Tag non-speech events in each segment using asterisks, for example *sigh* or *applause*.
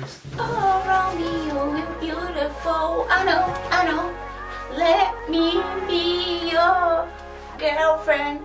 Oh, Romeo, you're beautiful. I know, I know. Let me be your girlfriend.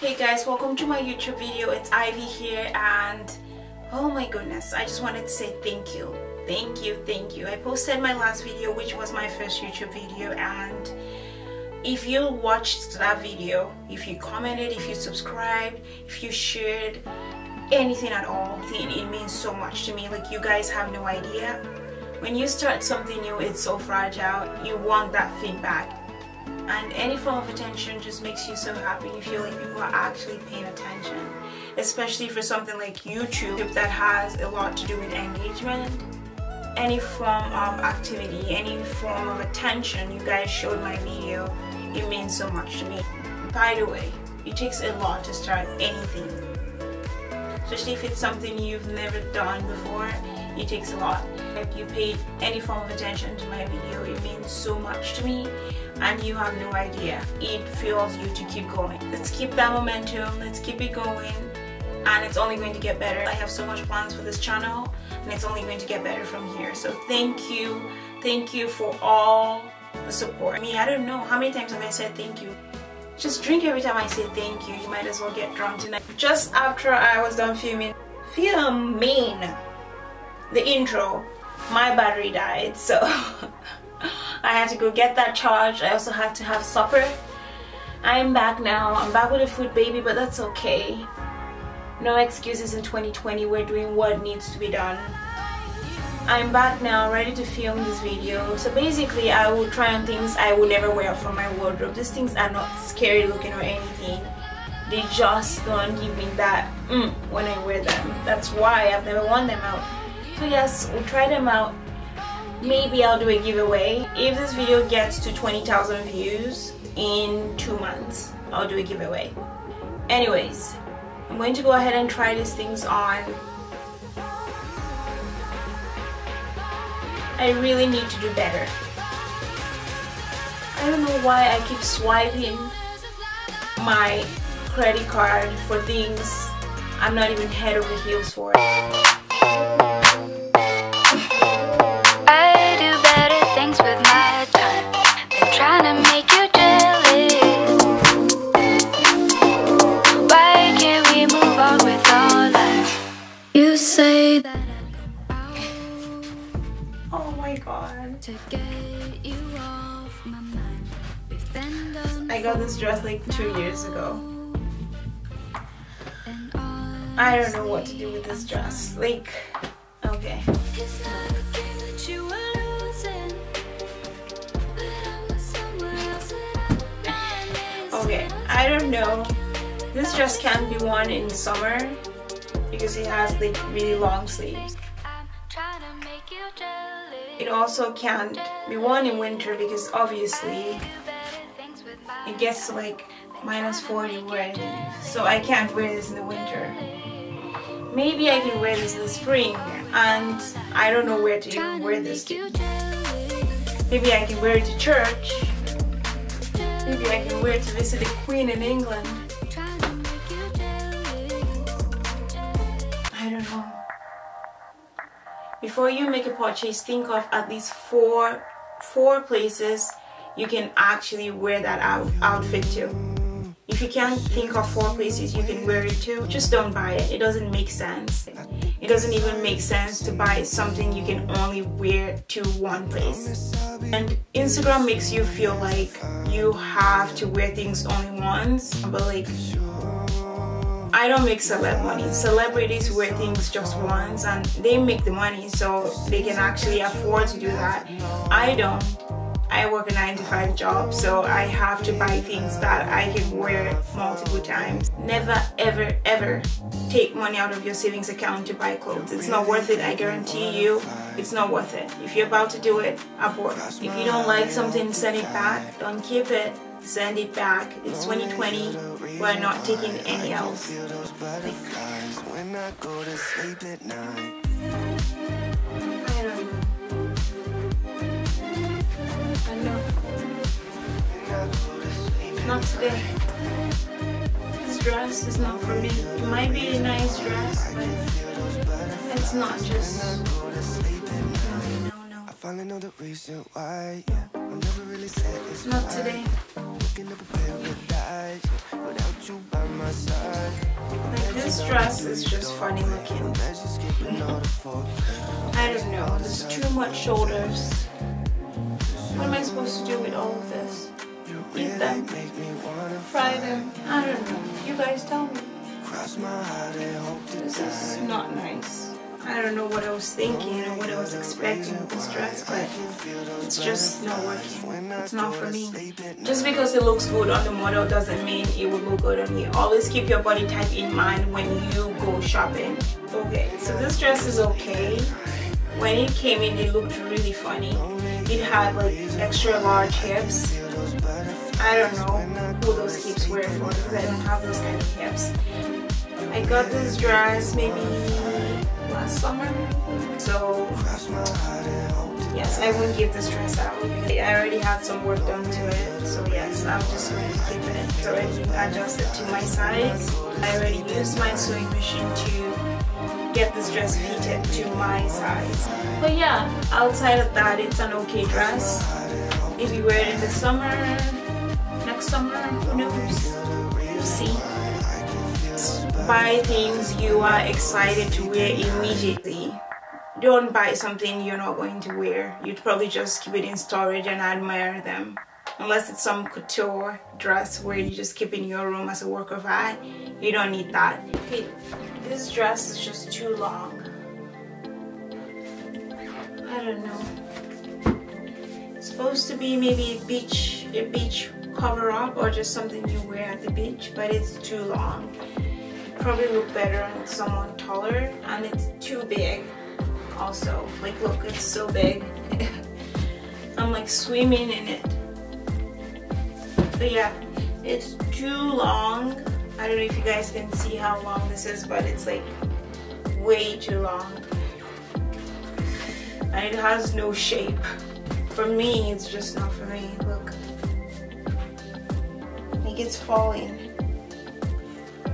Hey guys, welcome to my YouTube video. It's Ivy here and oh my goodness, I just wanted to say thank you. Thank you, thank you. I posted my last video which was my first YouTube video and if you watched that video, if you commented, if you subscribed, if you shared anything at all, it means so much to me. Like you guys have no idea. When you start something new, it's so fragile. You want that feedback and any form of attention just makes you so happy you feel like people are actually paying attention especially for something like YouTube that has a lot to do with engagement. Any form of activity any form of attention you guys showed my video. It means so much to me. By the way it takes a lot to start anything. Especially if it's something you've never done before it takes a lot. If you paid any form of attention to my video it means so much to me and you have no idea. It fuels you to keep going. Let's keep that momentum. Let's keep it going and it's only going to get better. I have so much plans for this channel and it's only going to get better from here. So thank you thank you for all the support. Me i don't know how many times have i said thank you. Just drink every time i say thank you. You might as well get drunk tonight. Just after i was done filming filming the intro my battery died so *laughs* I had to go get that charged I also had to have supper. I'm back now. I'm back with a food baby but that's okay no excuses in 2020 we're doing what needs to be done. I'm back now ready to film this video. So basically I will try on things I will never wear from my wardrobe. These things are not scary looking or anything. They just don't give me that mm, when I wear them. That's why I've never worn them out. So yes we'll try them out. Maybe I'll do a giveaway. If this video gets to 20,000 views in two months I'll do a giveaway. Anyways I'm going to go ahead and try these things on. I really need to do better. I don't know why I keep swiping my credit card for things I'm not even head over heels for I got this dress like two years ago. I don't know what to do with this dress. Like, okay. Okay, I don't know. This dress can be worn in summer because it has like really long sleeves. It also can't be worn in winter because obviously it gets like minus 40 where I live. So I can't wear this in the winter. Maybe I can wear this in the spring and I don't know where to wear this to. Maybe I can wear it to church. Maybe I can wear it to visit the Queen in England. Before you make a purchase, think of at least four four places you can actually wear that out, outfit to. If you can't think of four places you can wear it to, just don't buy it. It doesn't make sense. It doesn't even make sense to buy something you can only wear to one place. And Instagram makes you feel like you have to wear things only once, but like I don't make celeb money. Celebrities wear things just once and they make the money so they can actually afford to do that. I don't. I work a 9 to 5 job so I have to buy things that I can wear multiple times. Never ever ever take money out of your savings account to buy clothes. It's not worth it, I guarantee you. It's not worth it. If you're about to do it, abort. If you don't like something, send it back. Don't keep it send it back. It's 2020. We're not taking any L's. Not today. This dress is not for me. It might be a nice dress, but it's not just. No, no, no. I finally know the reason why. Not today. This dress is just funny looking. I don't know. There's too much shoulders. What am I supposed to do with all of this? Eat them? Fry them? I don't know. You guys tell me. This is not nice. I don't know what I was thinking or what I was expecting with this dress, but it's just not working. It's not for me. Just because it looks good on the model doesn't mean it will look good on you. Always keep your body type in mind when you go shopping. Okay, so this dress is okay. When it came in, it looked really funny. It had like extra large hips. I don't know who those hips were for because I don't have those kind of hips. I got this dress maybe last summer. So yes, I wouldn't give this dress out. I already had some work done to it. So yes, I'm just going to keep it. I already adjusted to my size. I already used my sewing machine to get this dress fitted to my size. But yeah, outside of that, it's an okay dress. If you wear it in the summer, next summer, who knows? We'll see buy things you are excited to wear immediately. Don't buy something you're not going to wear. You'd probably just keep it in storage and admire them. Unless it's some couture dress where you just keep in your room as a work of art, you don't need that. This dress is just too long. I don't know. It's supposed to be maybe beach, a beach cover up or just something you wear at the beach, but it's too long. Probably look better on someone taller and it's too big also. Like look it's so big. *laughs* I'm like swimming in it. But yeah it's too long. I don't know if you guys can see how long this is but it's like way too long. And it has no shape. For me it's just not for me. Look like it's falling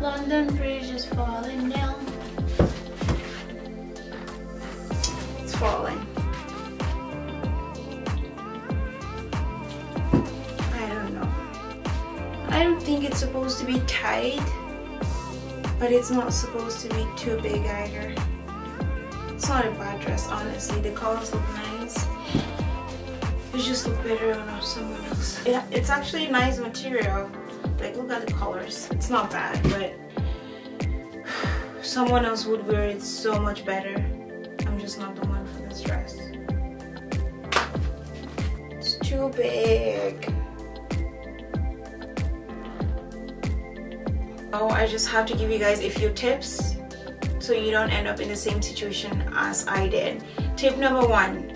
London Bridge is falling down. It's falling. I don't know. I don't think it's supposed to be tight, but it's not supposed to be too big either. It's not a bad dress, honestly. The colors look nice. It just look better on someone else. It, it's actually nice material. Like look at the colors. It's not bad, but someone else would wear it so much better. I'm just not the one for this dress. It's too big. Oh, I just have to give you guys a few tips so you don't end up in the same situation as I did. Tip number one,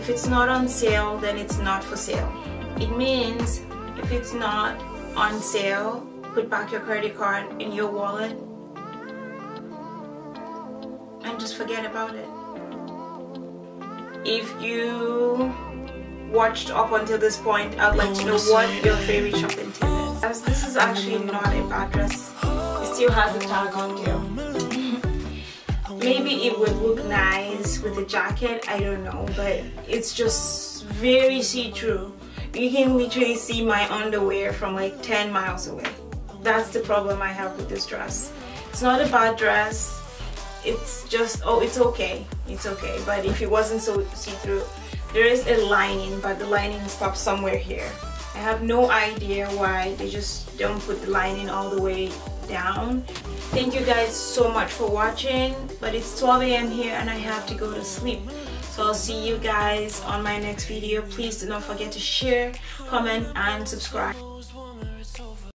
If it's not on sale, then it's not for sale. It means if it's not on sale, put back your credit card in your wallet and just forget about it. If you watched up until this point, I'd like to know what your favorite shopping tip is. As this is actually not a bad dress. It still has a tag on you maybe it would look nice with a jacket i don't know but it's just very see-through. You can literally see my underwear from like 10 miles away. That's the problem i have with this dress. It's not a bad dress. It's just oh it's okay. It's okay. But if it wasn't so see-through there is a lining but the lining stops somewhere here. I have no idea why they just don't put the lining all the way down. Thank you guys so much for watching but it's 12 a.m here and i have to go to sleep. So i'll see you guys on my next video. Please do not forget to share comment and subscribe